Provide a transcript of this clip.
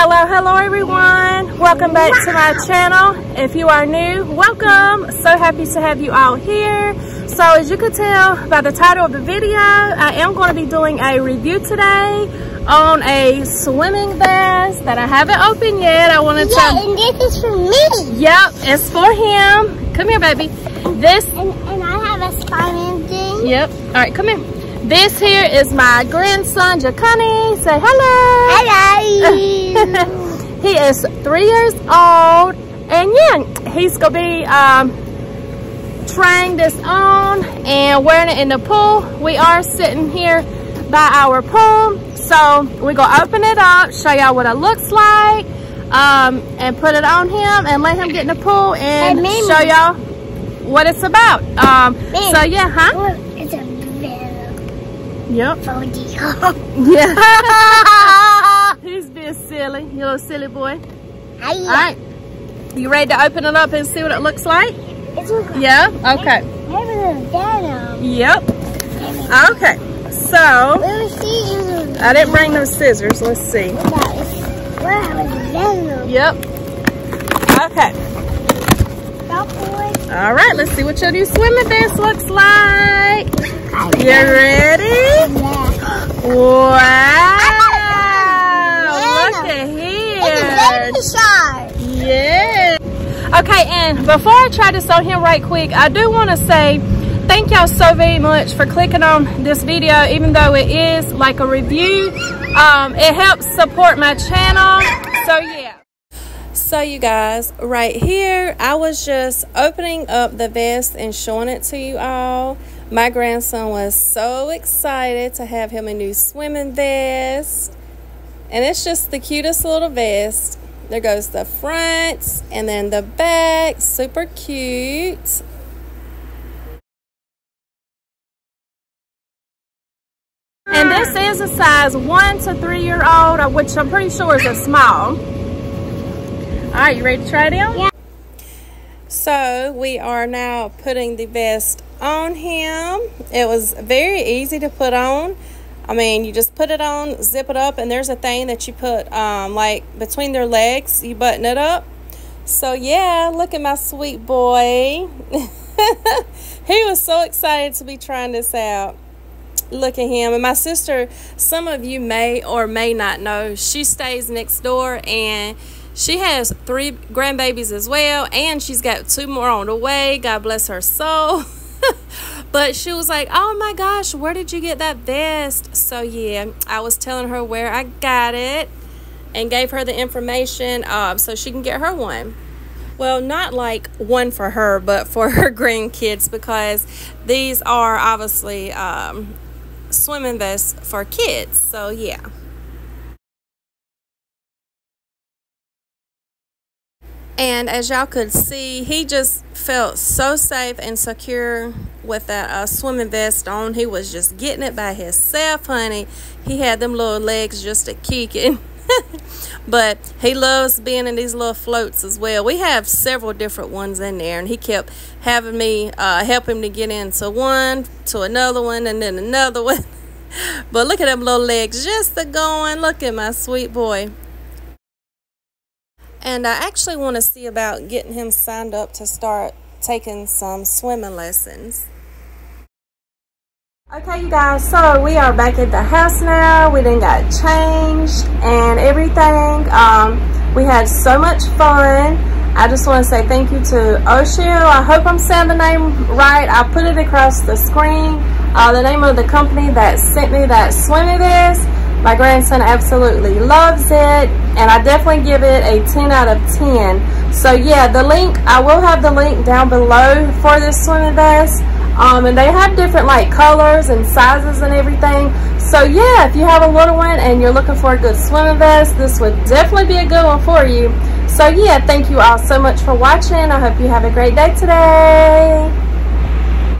Hello, hello everyone. Welcome back to my channel. If you are new, welcome. So happy to have you all here. So as you can tell by the title of the video, I am going to be doing a review today on a swimming vest that I haven't opened yet. I want to Yeah, and this is for me. Yep, it's for him. Come here, baby. This. And, and I have a Spider-Man thing. Yep. All right, come here. This here is my grandson, Jacani. Say hello. Hello. he is three years old. And yeah, he's going to be um, trying this on and wearing it in the pool. We are sitting here by our pool. So we're going to open it up, show y'all what it looks like, um, and put it on him and let him get in the pool and Hey, show y'all what it's about. Um, so yeah, huh? Look, it's a very Yep. 4D. Yeah. He's being silly. You little silly boy. All right. You ready to open it up and see what it looks like? It's look like Yeah? Okay. Yep. Okay. So, We'll see in I didn't bring those scissors. Let's see. Wow, it's venom. Yep. Okay. Boy. All right. Let's see what your new swimming vest looks like. You ready? Yeah. Wow. Look at It's a here. baby shark. Yeah. Okay, and before I try this on him right quick, I do want to say thank y'all so very much for clicking on this video, even though it is like a review. Um, it helps support my channel. So yeah. So you guys, right here, I was just opening up the vest and showing it to you all. My grandson was so excited to have him a new swimming vest. And it's just the cutest little vest. There goes the front and then the back. Super cute. And this is a size one to three year old, which I'm pretty sure is a small. All right, you ready to try it on? Yeah. So we are now putting the vest on him. It was very easy to put on. I mean, you just put it on, zip it up, and there's a thing that you put um, like between their legs. You button it up. So yeah, look at my sweet boy. he was so excited to be trying this out. Look at him. And my sister, some of you may or may not know, she stays next door and she has three grandbabies as well. And she's got two more on the way. God bless her soul. but she was like, oh my gosh, where did you get that vest? So yeah, I was telling her where I got it and gave her the information um, so she can get her one. Well, not like one for her, but for her grandkids because these are obviously um, swimming vests for kids. So, yeah. And as y'all could see, he just felt so safe and secure with that uh, swimming vest on. He was just getting it by himself, honey. He had them little legs just a kicking. but he loves being in these little floats as well. We have several different ones in there, and he kept having me uh, help him to get into one, to another one, and then another one. but look at them little legs just a going. Look at my sweet boy. And I actually want to see about getting him signed up to start taking some swimming lessons. Okay, you guys, so we are back at the house now. We then got changed and everything. Um, we had so much fun. I just want to say thank you to Oshio. I hope I'm saying the name right. I put it across the screen. Uh, the name of the company that sent me that swimming vest. My grandson absolutely loves it, and I definitely give it a 10 out of 10. So yeah, the link, I will have the link down below for this swimming vest. Um, and they have different like colors and sizes and everything. So yeah, if you have a little one and you're looking for a good swimming vest, this would definitely be a good one for you. So yeah, thank you all so much for watching. I hope you have a great day today.